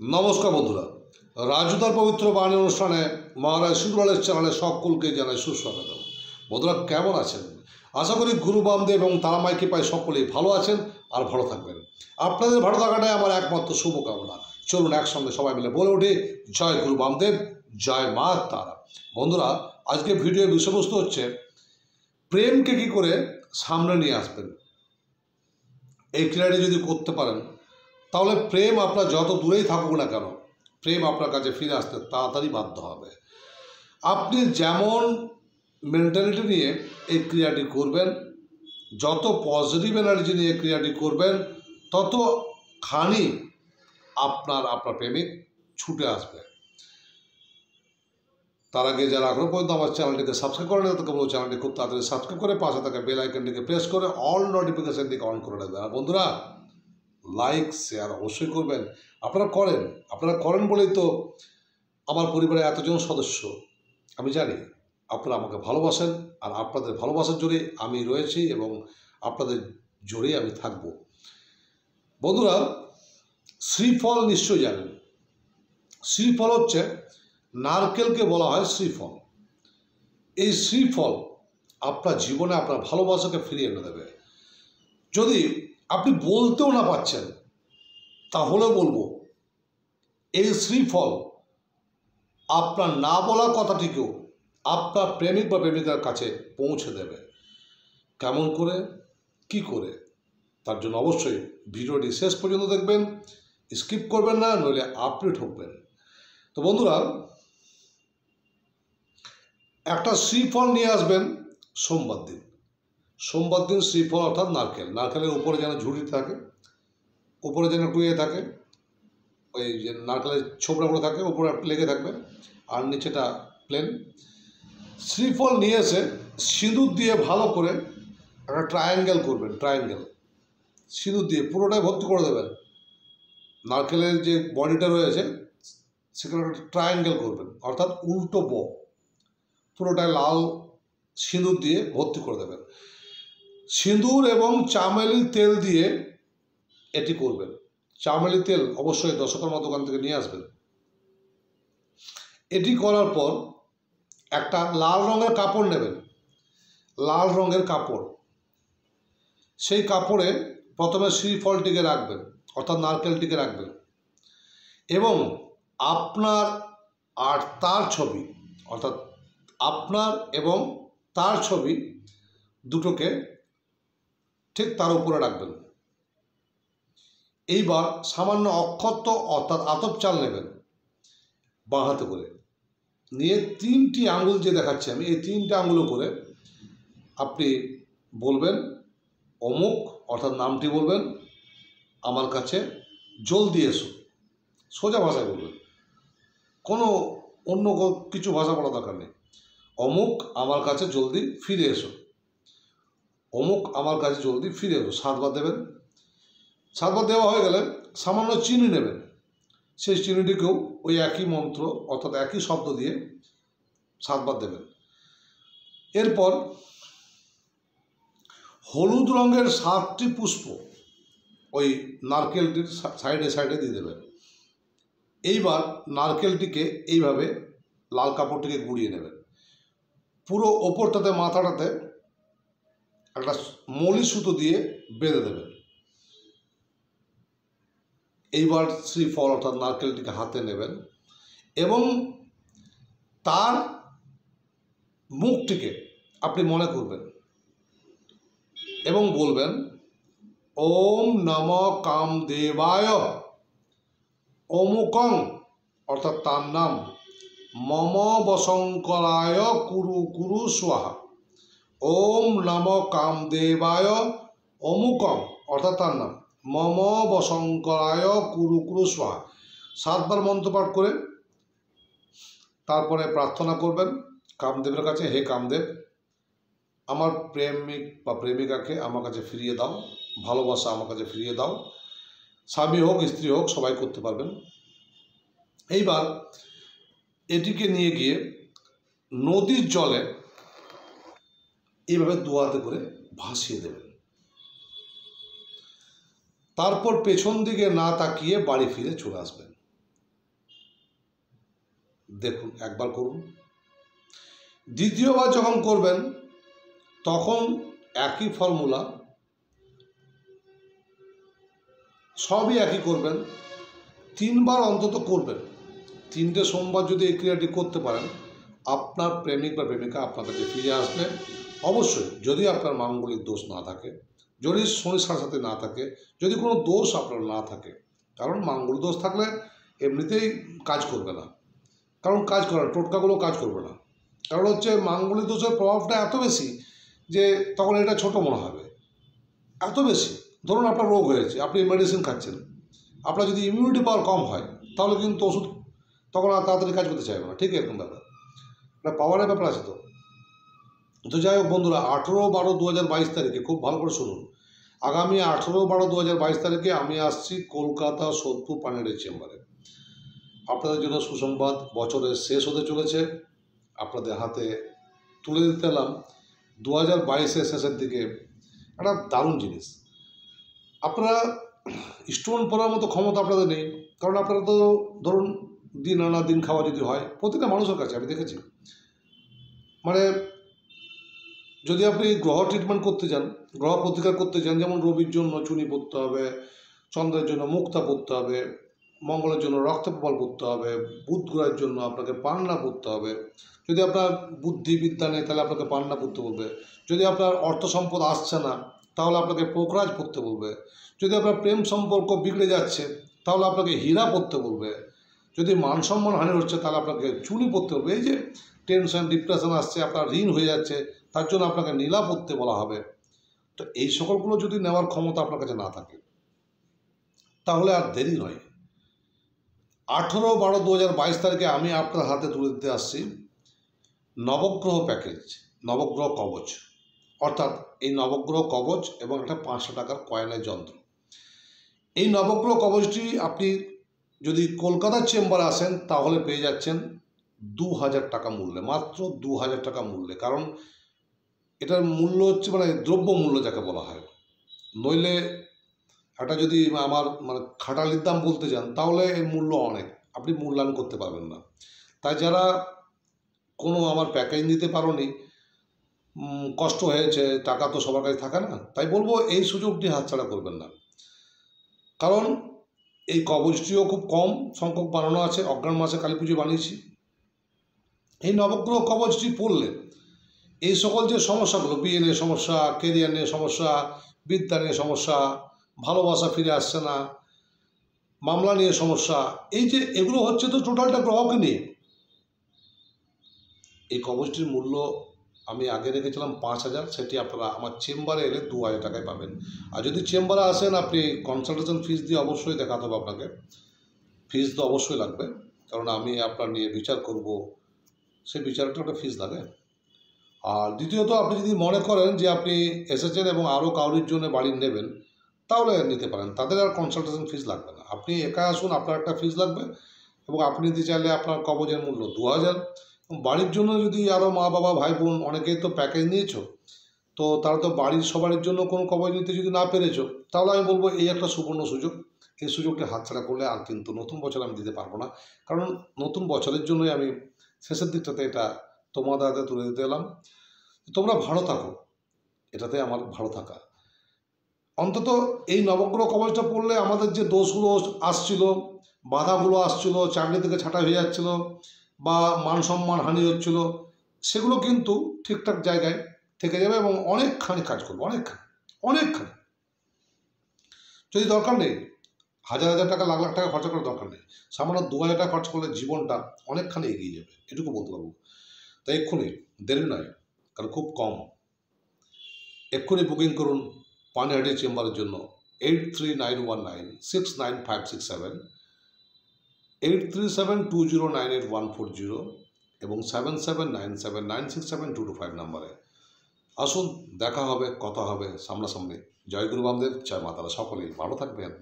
নমস্কার বন্ধুরা। রাজুদার পবিত্র বাণী অনুষ্ঠানে মহারাজ শিবলালের চ্যানেলে সকলকে জানাই সুস্বাগত বন্ধুরা, কেমন আছেন? আশা করি গুরু বামদেব এবং তারামাইকে পাই সকলেই ভালো আছেন আর ভালো থাকবেন। আপনাদের ভালো থাকাটাই আমার একমাত্র শুভকামনা। চলুন একসঙ্গে সবাই মিলে বলে উঠি, জয় গুরু বামদেব, জয় মা তারা। বন্ধুরা, আজকে ভিডিওর বিষয়বস্তু হচ্ছে, প্রেমকে কী করে সামনে নিয়ে আসবেন? এই ক্রিয়াটি যদি করতে পারেন তাহলে প্রেম আপনার যত দূরেই থাকুক না কেন, প্রেম আপনার কাছে ফিরে আসতে তাড়াতাড়ি বাধ্য হবে। আপনি যেমন মেন্টালিটি নিয়ে এই ক্রিয়াটি করবেন, যত পজিটিভ এনার্জি নিয়ে ক্রিয়াটি করবেন, তত খানি আপনার আপনার প্রেমিক ছুটে আসবে। তার আগে যারা এখনও পর্যন্ত আমার চ্যানেলটিকে সাবস্ক্রাইব করে নেবে তাকে বলব চ্যানেলটি খুব তাড়াতাড়ি সাবস্ক্রাইব করে, পাশে থাকা বেল আইকনটিকে প্রেস করে অল নোটিফিকেশনটিকে অন করে নেবে আর বন্ধুরা লাইক শেয়ার অবশ্যই করবেন। আপনারা করেন। আপনারা করেন বলেই তো আমার পরিবারে এতজন সদস্য। আমি জানি আপনারা আমাকে ভালোবাসেন আর আপনাদের ভালোবাসার জোরে আমি রয়েছি এবং আপনাদের জোরেই আমি থাকব। বন্ধুরা, শ্রীফল নিশ্চয়ই জানেন। শ্রীফল হচ্ছে নারকেলকে বলা হয় শ্রীফল। এই শ্রীফল আপনার জীবনে আপনার ভালোবাসাকে ফিরিয়ে এনে দেবে। যদি আপনি বলতেও না পাচ্ছেন তাহলেও বলব, এই শ্রীফল, আপনার না বলা কথাটিকেও আপনার প্রেমিক বা প্রেমিকার কাছে পৌঁছে দেবে। কেমন করে? কি করে? তার জন্য অবশ্যই ভিডিওটি শেষ পর্যন্ত দেখবেন, স্কিপ করবেন না, নইলে আপনি ঠকবেন। তো বন্ধুরা, একটা শ্রীফল নিয়ে আসবেন সোমবার দিন। সোমবার দিন শ্রীফল অর্থাৎ নারকেল। নারকেলের উপরে যেন ঝুড়ি থাকে, উপরে যেন একটু থাকে, ওই যে নারকেলের ছোবড়াগুলো থাকে, উপরে লেগে থাকবে, আর নিচেটা প্লেন শ্রীফল নিয়ে এসে সিঁদুর দিয়ে ভালো করে একটা ট্রায়াঙ্গেল করবেন ট্রায়াঙ্গেল সিঁদুর দিয়ে পুরোটাই ভর্তি করে দেবেন। নারকেলের যে বডিটা রয়েছে, সেখানে একটা ট্রায়াঙ্গেল করবেন, অর্থাৎ উল্টো ব। পুরোটাই লাল সিঁদুর দিয়ে ভর্তি করে দেবেন। সিঁদুর এবং চামেলি তেল দিয়ে এটি করবেন। চামেলি তেল অবশ্যই দশকর্মা দোকান থেকে নিয়ে আসবেন। এটি করার পর একটা লাল রঙের কাপড় নেবেন। লাল রঙের কাপড়। সেই কাপড়ে প্রথমে শ্রীফলটিকে রাখবেন, অর্থাৎ নারকেলটিকে রাখবেন এবং আপনার আর তার ছবি, অর্থাৎ আপনার এবং তার ছবি দুটোকে ঠিক তার উপরে রাখবেন। এইবার সামান্য অক্ষত অর্থাৎ আতপ চাল নেবেন বাঁ হাতে করে। নিয়ে তিনটি আঙুল যে দেখাচ্ছি আমি, এই তিনটি আঙুলও করে আপনি বলবেন, অমুক, অর্থাৎ নামটি বলবেন, আমার কাছে জলদি এসো। সোজা ভাষায় বলবেন। কোনো অন্য কিছু ভাষা বলা দরকার নেই। অমুক, আমার কাছে জলদি ফিরে এসো। অমুক আমার কাছে জলদি ফিরে এসো সাতবার দেবেন। সাতবার দেওয়া হয়ে গেলে সামান্য চিনি নেবেন। সেই চিনিটিকেও ওই একই মন্ত্র অর্থাৎ একই শব্দ দিয়ে সাতবার দেবেন। এরপর হলুদ রঙের সাতটি পুষ্প ওই নারকেলটির সাইডে সাইডে দিয়ে দেবেন। এইবার নারকেলটিকে এইভাবে লাল কাপড়টিকে গুড়িয়ে নেবেন। পুরো ওপরটাতে, মাথাটাতে একটা মলি সুতো দিয়ে বেঁধে দেবেন এইবার শ্রী ফল অর্থাৎ নারকেলটিকে হাতে নেবেন এবং তার মুখটিকে আপনি মনে করবেন এবং বলবেন, ওম নম কামদেবায়, অমুকং অর্থাৎ তার নাম মম বশঙ্করায় কুরু কুরু স্বাহা ওম নম কামদেবায় অমুকম, অর্থাৎ তার নাম। মম বশঙ্করায় কুরু কুরু সাতবার মন্ত্রপাঠ করে তারপরে প্রার্থনা করবেন কামদেবের কাছে, হে কামদেব, আমার প্রেমিক বা প্রেমিকাকে আমার কাছে ফিরিয়ে দাও, ভালোবাসা আমার কাছে ফিরিয়ে দাও, স্বামী হোক, স্ত্রী হোক, সবাই করতে পারবেন। এইবার এটিকে নিয়ে গিয়ে নদীর জলে এইভাবে দুয়াতে করে ভাসিয়ে দেবেন। তারপর পেছন দিকে না তাকিয়ে বাড়ি ফিরে চলে আসবেন। দেখুন, একবার করুন। দ্বিতীয়বার যখন করবেন, তখন একই ফর্মুলা সবই একই করবেন। তিনবার অন্তত করবেন। তিনটে সোমবার যদি এই ক্রিয়াটি করতে পারেন, আপনার প্রেমিক বা প্রেমিকা আপনার কাছে ফিরে আসবে। অবশ্যই, যদি আপনার মাঙ্গলিক দোষ না থাকে, যদি শনি সাথে না থাকে, যদি কোনো দোষ আপনার না থাকে, কারণ মাঙ্গল দোষ থাকলে এমনিতেই কাজ করবে না। কারণ কাজ করে টোটকাগুলো কাজ করবে না। কারণ হচ্ছে মাঙ্গলিক দোষের প্রভাবটা এত বেশি যে তখন এটা ছোট মনে হবে। এত বেশি। ধরুন আপনার রোগ হয়েছে, আপনি মেডিসিন খাচ্ছেন। আপনার যদি ইমিউনিটি পাওয়ার কম হয়, তাহলে কিন্তু ওষুধ তখন আর তাড়াতাড়ি কাজ করতে চাইবে না। ঠিক এরকম ব্যাপার। একটা পাওয়ারের ব্যাপার আছে তো। তো যাই হোক বন্ধুরা, আঠেরো বারো দু হাজার বাইশ তারিখে খুব ভালো করে শুনুন। আগামী আঠেরো বারো দু হাজার বাইশ তারিখে আমি আসছি কলকাতা সোদপুর পানিয়ারের চেম্বারে। আপনাদের জন্য সুসংবাদ বছরের শেষ হতে চলেছে। আপনাদের হাতে তুলে দিতে এলাম দু হাজার বাইশের শেষের দিকে একটা দারুণ জিনিস। আপনারা স্টোন পড়ার মতো ক্ষমতা আপনাদের নেই, কারণ আপনারা তো ধরুন দিন আনা দিন খাওয়া যদি হয়, প্রতিটা মানুষের কাছে, আমি দেখেছি। মানে যদি আপনি গ্রহ ট্রিটমেন্ট করতে যান, গ্রহ প্রতিকার করতে যান, যেমন রবির জন্য চুনি পড়তে হবে, চন্দ্রের জন্য মুক্তা পড়তে হবে, মঙ্গলের জন্য রক্তপ্রবাল পড়তে হবে, বুধ গ্রহের জন্য আপনাকে পান্না পড়তে হবে। যদি আপনার বুদ্ধিবিদ্যা নেই, তাহলে আপনাকে পান্না পড়তে বলবে। যদি আপনার অর্থ সম্পদ আসছে না, তাহলে আপনাকে পোখরাজ পড়তে বলবে। যদি আপনার প্রেম সম্পর্ক বিগড়ে যাচ্ছে, তাহলে আপনাকে হীরা পড়তে বলবে। যদি মান সম্মান হানি হচ্ছে, তাহলে আপনাকে চুনি পড়তে বলবে। এই যে টেনশন ডিপ্রেশন আসছে, আপনার ঋণ হয়ে যাচ্ছে তার জন্য আপনাকে নীলা পড়তে বলা হবে। তো এই সকলগুলো যদি নেওয়ার ক্ষমতা আপনার কাছে না থাকে, তাহলে আর দেরি নয়। আঠেরো বারো দু তারিখে আমি আপনার হাতে তুলে দিতে আসছি নবগ্রহ প্যাকেজ, নবগ্রহ কবচ। অর্থাৎ এই নবগ্রহ কবচ এবং একটা পাঁচশো টাকার কয়েনের যন্ত্র। এই নবগ্রহ কবচটি আপনি যদি কলকাতার চেম্বারে আসেন, তাহলে পেয়ে যাচ্ছেন দু হাজার টাকা মূল্যে, মাত্র দু হাজার টাকা মূল্যে। কারণ এটার মূল্য হচ্ছে মানে দ্রব্য মূল্য যাকে বলা হয়। নইলে একটা যদি আমার মানে খাটালির দাম বলতে চান তাহলে এর মূল্য অনেক। আপনি মূল্যায়ন করতে পারবেন না। তাই যারা কোনো আমার প্যাকেজ নিতে পারোনি কষ্ট হয়েছে, টাকা তো সবার কাছে থাকে না, তাই বলব এই সুযোগটি হাতছাড়া করবেন না। কারণ এই কবচটিও খুব কম সংখ্যক বানানো আছে। অগ্রাণ মাসে কালী পুজো বানিয়েছি। এই নবগ্রহ কবচটি পড়লে এই সকল যে সমস্যাগুলো, বিয়ে নিয়ে সমস্যা কেরিয়ার নিয়ে সমস্যা, বিদ্যা নিয়ে সমস্যা, ভালোবাসা ফিরে আসছে না, মামলা নিয়ে সমস্যা, এই যে এগুলো হচ্ছে তো টোটালটা গ্রহকে নিয়ে? এই কবচটির মূল্য আমি আগে রেখেছিলাম পাঁচ হাজার, সেটি আপনারা আমার চেম্বারে এলে দু হাজার টাকায় পাবেন। আর যদি চেম্বারে আসেন, আপনি কনসালটেশন ফিস দিয়ে অবশ্যই দেখাতে হবে আপনাকে। ফিস তো অবশ্যই লাগবে, কারণ আমি আপনার নিয়ে বিচার করব। সেই বিচারটা একটা ফিস লাগে। আর দ্বিতীয়ত আপনি যদি মনে করেন যে আপনি এসেছেন এবং আরও কাউরির জন্য বাড়ি নেবেন, তাহলে নিতে পারেন। তাদের আর কনসালটেশন ফিস লাগবে না। আপনি একা আসুন, আপনার একটা ফিস লাগবে এবং আপনি নিতে চাইলে আপনার কবজের মূল্য দু হাজার বাড়ির জন্য যদি আরও মা বাবা, ভাই বোন অনেকেই তো প্যাকেজ নিয়েছো, তো তারা তো বাড়ির সবারই জন্য কোনো কবজ নিতে যদি না পেরেছ, তাহলে আমি বলব এই একটা সুবর্ণ সুযোগ। এই সুযোগটা হাতছাড়া করলে আর কিন্তু নতুন বছর আমি দিতে পারব না। কারণ নতুন বছরের জন্যই আমি শেষের দিকটাতে এটা তোমাদের হাতে তুলে দিতে এলাম। তোমরা ভালো থাকো। এটাতে আমার ভালো থাকা। অন্তত এই নবগ্রহ কবচটা পড়লে আমাদের যে দোষগুলো আসছিল, বাধাগুলো আসছিল, চাকরি থেকে ছাঁটা হয়ে যাচ্ছিল বা মান সম্মান হানি হচ্ছিল, সেগুলো কিন্তু ঠিকঠাক জায়গায় থেকে যাবে এবং অনেকখানি কাজ করবে, অনেকখানি অনেকখানি। যদি দরকার নেই, হাজার হাজার টাকা, লাখ লাখ টাকা খরচা করার দরকার নেই, সামান্য দু হাজার টাকা খরচ করলে জীবনটা অনেকখানি এগিয়ে যাবে, এটুকু বলতে পারব। তাই এক্ষুনি, দেরি নয়, কারণ খুব কম। এক্ষুনি বুকিং করুন পানিহাটি চেম্বারের জন্য eight three nine one nine six nine five six seven eight three seven two zero nine eight one four zero এবং seven seven nine seven nine six seven two two five নাম্বারে। আসুন, দেখা হবে, কথা হবে, সামনাসামনি। জয় গুরু বামদেব, জয় মাতারা সকলেই। ভালো থাকবেন।